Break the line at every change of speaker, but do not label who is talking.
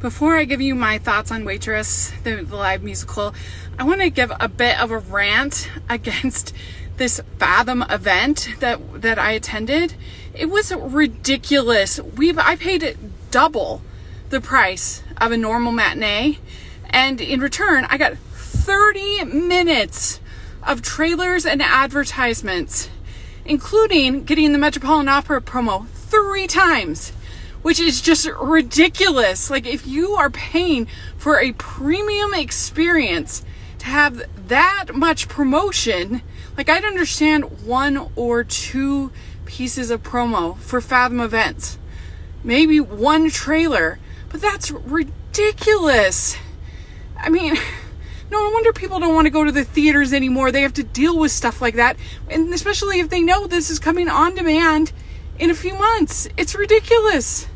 Before I give you my thoughts on Waitress, the, the live musical, I want to give a bit of a rant against this Fathom event that that I attended. It was ridiculous. We I paid double the price of a normal matinee, and in return, I got 30 minutes of trailers and advertisements, including getting the Metropolitan Opera promo three times, which is just ridiculous. Like, if you are paying for a premium experience to have that much promotion, like, I'd understand one or two pieces of promo for Fathom events, maybe one trailer, but that's ridiculous. I mean, no wonder people don't want to go to the theaters anymore. They have to deal with stuff like that. And especially if they know this is coming on demand in a few months. It's ridiculous.